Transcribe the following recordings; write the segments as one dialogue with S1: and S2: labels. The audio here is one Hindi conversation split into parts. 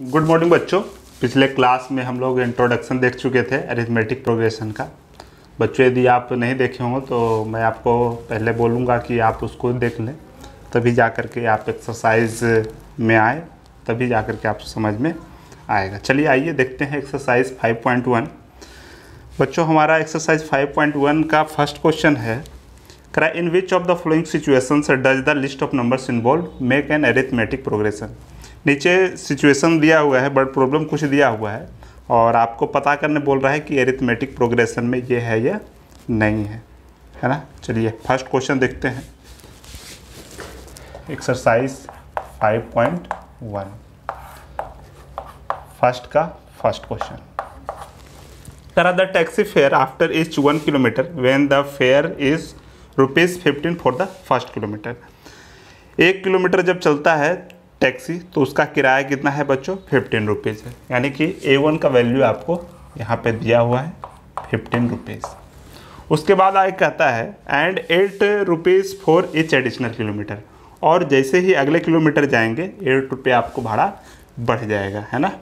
S1: गुड मॉर्निंग बच्चों। पिछले क्लास में हम लोग इंट्रोडक्शन देख चुके थे अरिथमेटिक प्रोग्रेशन का। बच्चों, यदि आप नहीं देखे हों तो मैं आपको पहले बोलूँगा कि आप उसको देख लें, तभी जा कर के आप एक्सरसाइज में आए, तभी जा कर के आप समझ में आएगा। चलिए आइए, देखते हैं एक्सरसाइज 5.1 बच्चों, हमारा एक्सरसाइज 5.1 का फ़र्स्ट क्वेश्चन है करा in which of the following situation does the list of numbers involve make an arithmetic progression नीचे सिचुएशन दिया हुआ है बट प्रॉब्लम कुछ दिया हुआ है और आपको पता करने बोल रहा है कि एरिथमेटिक प्रोग्रेशन में ये है, या नहीं है है ना? चलिए फ़र्स्ट क्वेश्चन देखते हैं। एक्सरसाइज 5.1 फ़र्स्ट का फ़र्स्ट क्वेश्चन करा the taxi fare after each one kilometre when the fare is rupees fifteen for the first kilometre एक किलोमीटर जब चलता है टैक्सी तो उसका किराया कितना है बच्चों? फिफ्टीन रुपीज़ है। यानी कि ए वन का वैल्यू आपको यहाँ पे दिया हुआ है फिफ्टीन रुपीज़ उसके बाद आगे कहता है and eight rupees for each additional kilometre और जैसे ही अगले किलोमीटर जाएँगे एट रुपये आपको भाड़ा बढ़ जाएगा, है ना?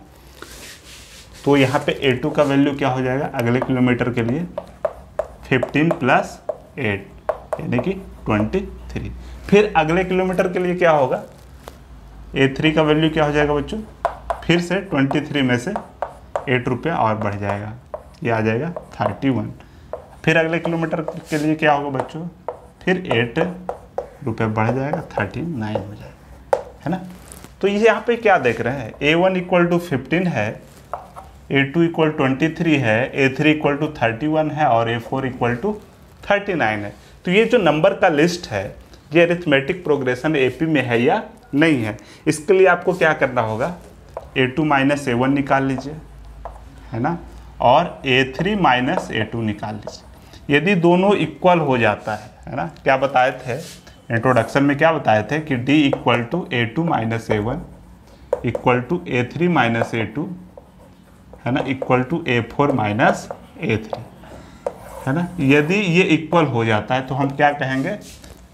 S1: तो यहाँ पे ए टू का वैल्यू क्या हो जाएगा? अगले किलोमीटर के लिए फिफ्टीन प्लस एट यानी कि ट्वेंटी थ्री फिर अगले किलोमीटर के लिए क्या होगा? ए थ्री का वैल्यू क्या हो जाएगा बच्चों? फिर से ट्वेंटी थ्री में से एट रुपया और बढ़ जाएगा। ये आ जाएगा थर्टी वन फिर अगले किलोमीटर के लिए क्या होगा बच्चों? फिर एट रुपये बढ़ जाएगा थर्टी नाइन हो जाएगा। है ना? तो ये यहाँ पे क्या देख रहे हैं? A one equal to fifteen है A two equal twenty three है A three equal to thirty one है और A four equal to thirty nine है। तो ये जो नंबर का लिस्ट है, ये अरिथमेटिक प्रोग्रेशन एपी में है या नहीं है। इसके लिए आपको क्या करना होगा? A two minus A one निकाल लीजिए, है ना? और A three minus A two निकाल लीजिए। यदि दोनों इक्वल हो जाता है है ना? क्या बताए थे? इंट्रोडक्शन में क्या बताए थे कि D equal to A two minus A one equal to A three minus A two है ना? Equal to A four minus A three है ना? यदि ये इक्वल हो जाता है तो हम क्या कहेंगे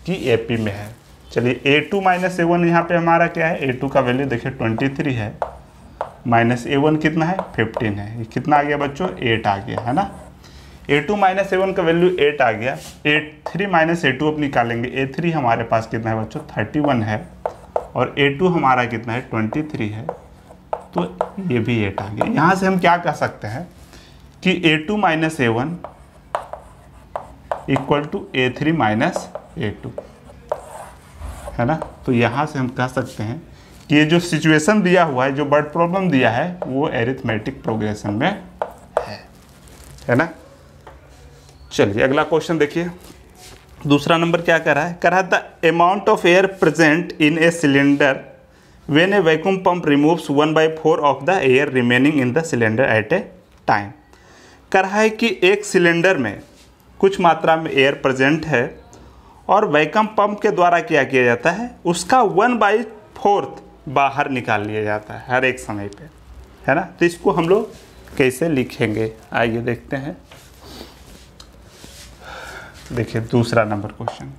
S1: कि ए पी में है। चलिए A two minus A one यहाँ पर हमारा क्या है? ए टू का वैल्यू देखिए ट्वेंटी थ्री है। माइनस ए वन कितना है? फिफ्टीन है। ये कितना आ गया बच्चों? एट आ गया, है ना? A two minus A one का वैल्यू एट आ गया। A three minus A two अब निकालेंगे। ए थ्री हमारे पास कितना है बच्चों? थर्टी वन है। और ए टू हमारा कितना है? ट्वेंटी थ्री है। तो ये भी एट आ गया। यहाँ से हम क्या कह सकते हैं कि A two minus A one equal to A three minus A two है ना? तो यहाँ से हम कह सकते हैं कि ये जो सिचुएशन दिया हुआ है जो बर्ड प्रॉब्लम दिया है वो एरिथमेटिक प्रोग्रेशन में है। है ना? चलिए अगला क्वेश्चन देखिए। दूसरा नंबर क्या कर रहा है? कर रहा the amount of air present in a cylinder when a vacuum pump removes one by four of the air remaining in the cylinder at a time कर रहा है कि एक सिलेंडर में कुछ मात्रा में एयर प्रेजेंट है और वैकम पंप के द्वारा क्या किया जाता है, उसका वन बाई फोर्थ बाहर निकाल लिया जाता है, हर एक समय पे। है ना? तो इसको हम लोग कैसे लिखेंगे? आइए देखते हैं। देखिए, दूसरा नंबर क्वेश्चन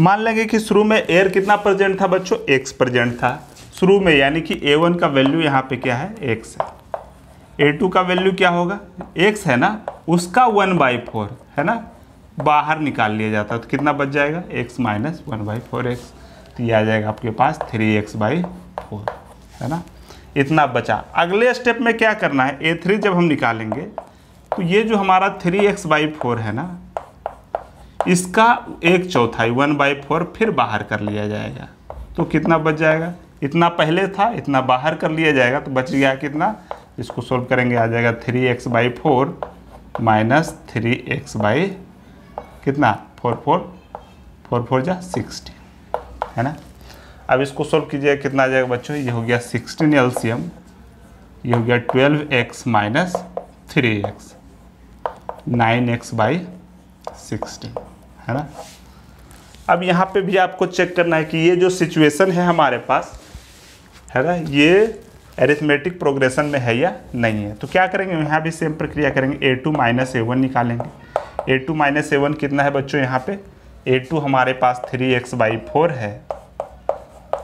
S1: मान लेंगे कि शुरू में एयर कितना प्रेजेंट था बच्चों? एक्स प्रेजेंट था। शुरू में, यानी कि ए वन का वैल्यू यहाँ पे क्या है? एक्स है। ए टू का वैल्यू क्या होगा? एक्स है ना? उसका वन बाई फोर है ना? बाहर निकाल लिया जाता है तो कितना बच जाएगा? X minus one by four X. तो ये आ जाएगा आपके पास थ्री एक्स बाई फोर, है ना? इतना बचा। अगले स्टेप में क्या करना है? ए थ्री जब हम निकालेंगे तो ये जो हमारा थ्री एक्स बाई फोर है ना, इसका एक चौथाई वन बाई फोर फिर बाहर कर लिया जाएगा। तो कितना बच जाएगा? इतना पहले था, इतना बाहर कर लिया जाएगा तो बच गया कितना? इसको सोल्व करेंगे, आ जाएगा three X by four minus three X by कितना? फोर फोर फोर फोर जा सिक्सटीन है ना? अब इसको सोल्व कीजिए, कितना आ जाएगा बच्चों? ये हो गया सिक्सटीन एलसीएम, ये हो गया twelve X minus three X, nine X by sixteen है ना? अब यहाँ पे भी आपको चेक करना है कि ये जो सिचुएशन है हमारे पास, है ना, ये एरिथमेटिक प्रोग्रेशन में है या नहीं है? तो क्या करेंगे? यहाँ भी सेम प्रक्रिया करेंगे A two minus A one निकालेंगे। A two minus A one कितना है बच्चों यहाँ पे? ए टू हमारे पास थ्री एक्स बाई फोर है।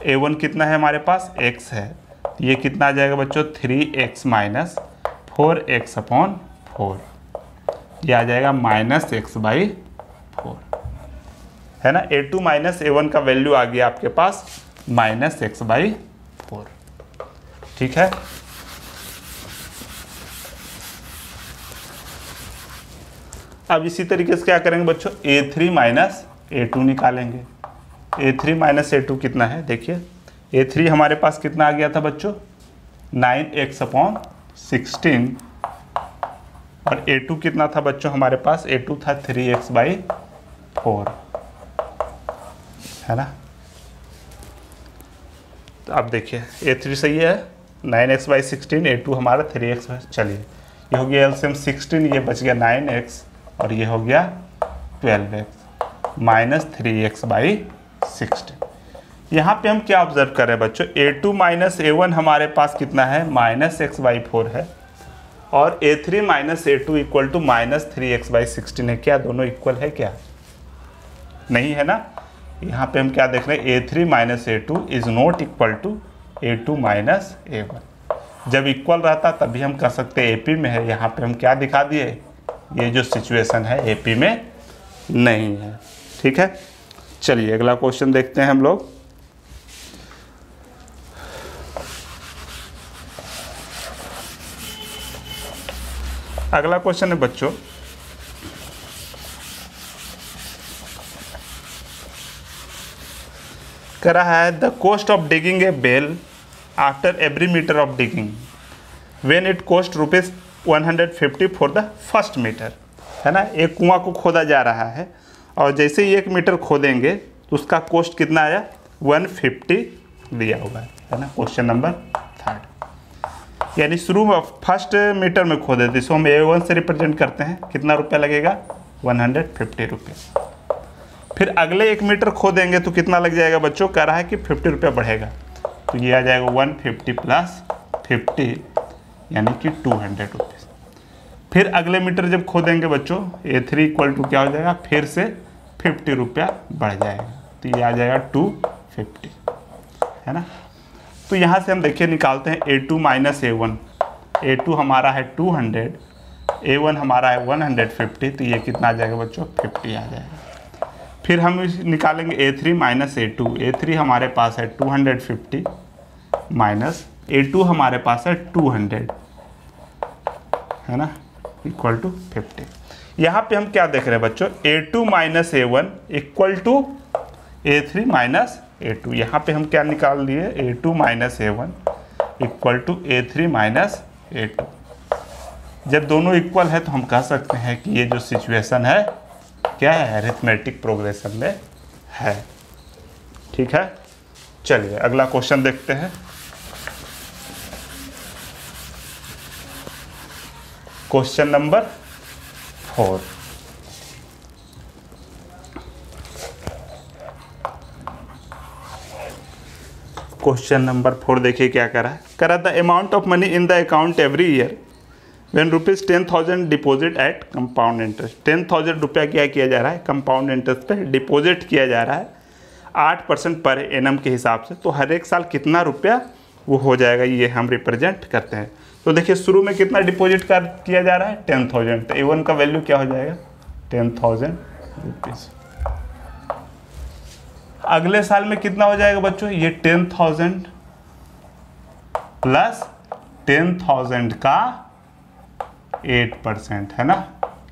S1: ए वन कितना है हमारे पास? एक्स है। ये कितना आ जाएगा बच्चों? Three X minus four X upon four ये आ जाएगा माइनस एक्स बाई फोर है ना? A two minus A one का वैल्यू आ गया आपके पास। माइनस एक्स बाई फोर ठीक है? अब इसी तरीके से क्या करेंगे बच्चों? A three minus A two निकालेंगे। A three minus A two कितना है? देखिए ए थ्री हमारे पास कितना आ गया था बच्चों? नाइन एक्स अपॉन सिक्सटीन और ए टू कितना था बच्चों हमारे पास? ए टू था थ्री एक्स बाई फोर है ना? तो अब देखिए ए थ्री सही है nine X by sixteen A two हमारा थ्री एक्स चलिए, ये हो गया एलसीएम सिक्सटीन ये बच गया नाइन एक्स और ये हो गया twelve X minus three X by sixteen यहाँ पर हम क्या ऑब्ज़र्व कर रहे हैं बच्चों? A two minus A one हमारे पास कितना है? माइनस एक्स बाई फोर है। और A three minus A two equal to minus three X by sixteen है क्या? दोनों इक्वल है क्या? नहीं है ना? यहाँ पे हम क्या देख रहे हैं? A three minus A two is not equal to A two minus A one. जब इक्वल रहता तभी हम कह सकते ए में है। यहाँ पे हम क्या दिखा दिए? ये जो सिचुएशन है एपी में नहीं है। ठीक है? चलिए, अगला क्वेश्चन देखते हैं हम लोग। अगला क्वेश्चन है बच्चों। कह रहा है the cost of digging a well after every metre of digging when it cost rupees 150 for the first metre है ना? एक कुआँ को खोदा जा रहा है। और जैसे ही एक मीटर खोदेंगे तो उसका कोस्ट कितना आया? 150 दिया हुआ है है ना? क्वेश्चन नंबर थर्ड यानी शुरू में फ़र्स्ट मीटर में खोदे थे। इसको हम ए वन से रिप्रेजेंट करते हैं। कितना रुपया लगेगा? वन हंड्रेड फिफ्टी रुपये। फिर अगले एक मीटर खोदेंगे तो कितना लग जाएगा बच्चों? कह रहा है कि फिफ्टी रुपया बढ़ेगा। तो ये आ जाएगा वन फिफ्टी प्लस फिफ्टी यानी कि टू हंड्रेड रुपीज़ फिर अगले मीटर जब खोदेंगे बच्चों ए थ्री इक्वल टू क्या हो जाएगा? फिर से फिफ्टी रुपया बढ़ जाएगा। तो ये आ जाएगा टू फिफ्टी है ना? तो यहाँ से हम देखिए, निकालते हैं A two minus A one A two हमारा है टू हंड्रेड ए वन हमारा है वन हंड्रेड फिफ्टी तो ये कितना आ जाएगा बच्चों? फिफ्टी आ जाएगा। फिर हम निकालेंगे A three minus A two A three हमारे पास है two hundred fifty minus A two हमारे पास है टू हंड्रेड है ना? इक्वल टू फिफ्टी यहाँ पे हम क्या देख रहे हैं बच्चों? A two minus A one equal to A three minus A two यहाँ पे हम क्या निकाल लिए A two minus A one equal to A three minus A two जब दोनों इक्वल है तो हम कह सकते हैं कि ये जो सिचुएशन है, क्या है? अरिथमेटिक प्रोग्रेशन में है। ठीक है? चलिए, अगला क्वेश्चन देखते हैं। Question number four. Question number four देखिए क्या करा है। करा the amount of money in the account every year when rupees ten thousand deposit at compound interest ten thousand रुपया क्या किया जा रहा है? कंपाउंड इंटरेस्ट पे डिपॉजिट किया जा रहा है आठ परसेंट पर एन के हिसाब से। तो हर एक साल कितना रुपया वो हो जाएगा, ये हम रिप्रेजेंट करते हैं। तो देखिए, शुरू में कितना डिपॉजिट कर किया जा रहा है? Ten thousand. तो ए वन का वैल्यू क्या हो जाएगा? टेन थाउज़ेंड रुपीज़ अगले साल में कितना हो जाएगा बच्चों? ये ten thousand plus ten thousand का एट परसेंट, है ना?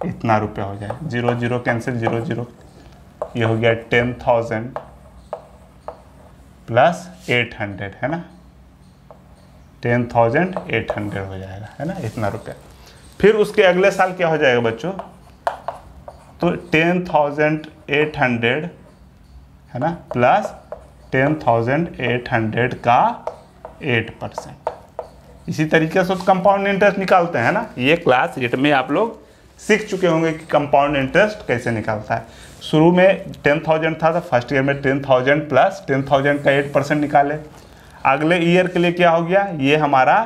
S1: इतना रुपया हो जाएगा। Zero zero, cancel, zero zero. ये हो गया ten thousand plus eight hundred, है ना? टेन थाउज़ेंड एट हंड्रेड हो जाएगा, है ना? इतना रुपया। फिर उसके अगले साल क्या हो जाएगा बच्चों? तो टेन थाउज़ेंड एट हंड्रेड, है ना? Plus ten thousand eight hundred का एट परसेंट। इसी तरीके से कंपाउंड इंटरेस्ट निकालते हैं ना? ये क्लास एट में आप लोग सीख चुके होंगे कि कंपाउंड इंटरेस्ट कैसे निकालता है। शुरू में टेन थाउज़ेंड था तो फ़र्स्ट ईयर में ten thousand plus ten thousand का एट परसेंट निकाले। अगले ईयर के लिए क्या हो गया? ये हमारा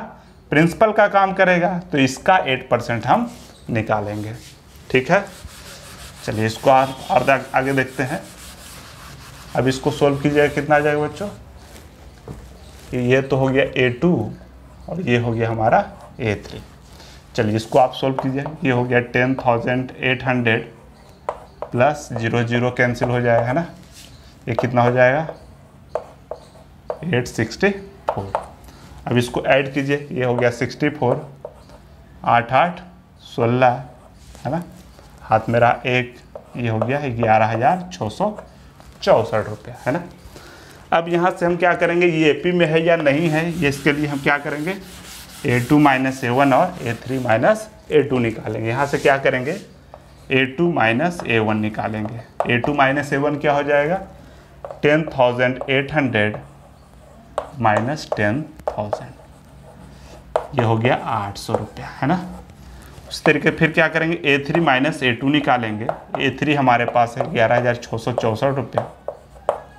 S1: प्रिंसिपल का काम करेगा तो इसका एट परसेंट हम निकालेंगे। ठीक है? चलिए, इसको और आगे देखते हैं। अब इसको सोल्व कीजिएगा कितना आ जाएगा बच्चों? ये तो हो गया ए टू और ये हो गया हमारा ए थ्री चलिए, इसको आप सोल्व कीजिए। ये हो गया ten thousand eight hundred plus zero zero cancel हो जाएगा, है ना? ये कितना हो जाएगा? Eight sixty four. अब इसको ऐड कीजिए, ये हो गया सिक्सटी फोर, आठ आठ, सोलह, है ना? हाथ मेरा एक, ये हो गया ग्यारह हज़ार छः सौ चौंसठ रुपया, है ना? अब यहाँ से हम क्या करेंगे, ये एपी में है या नहीं है, ये इसके लिए हम क्या करेंगे? A two minus a one और a three minus a two निकालेंगे। यहाँ से क्या करेंगे? A two minus a one निकालेंगे। A two minus a one क्या हो जाएगा? Ten thousand eight hundred minus ten thousand ये हो गया आठ सौ रुपया, है ना? उस तरीके फिर क्या करेंगे? A three minus a two निकालेंगे। ए थ्री हमारे पास है ग्यारह हज़ार छः सौ चौंसठ रुपया।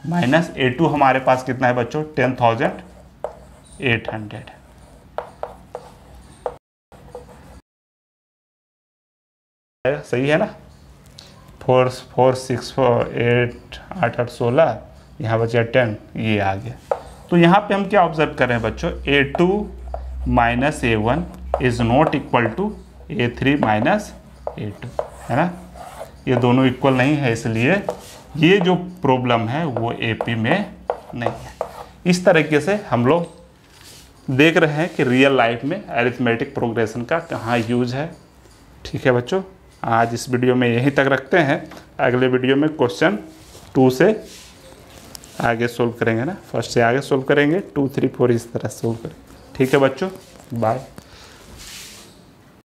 S1: माइनस ए टू हमारे पास कितना है बच्चों? टेन थाउज़ेंड एट हंड्रेड सही है ना? Four four six four eight आठ आठ, सोलह। यहाँ बचा टेन ये आ गया। तो यहाँ पे हम क्या ऑब्ज़र्व कर रहे हैं बच्चों? A two minus a one is not equal to a three minus a two है ना? ये दोनों इक्वल नहीं है इसलिए ये जो प्रॉब्लम है वो ए पी में नहीं है। इस तरीके से हम लोग देख रहे हैं कि रियल लाइफ में एरिथमेटिक प्रोग्रेशन का कहाँ यूज़ है। ठीक है बच्चों? आज इस वीडियो में यहीं तक रखते हैं। अगले वीडियो में क्वेश्चन टू से आगे सोल्व करेंगे ना? फ़र्स्ट से आगे सोल्व करेंगे टू थ्री फोर इस तरह सोल्व करेंगे। ठीक है बच्चों? बाय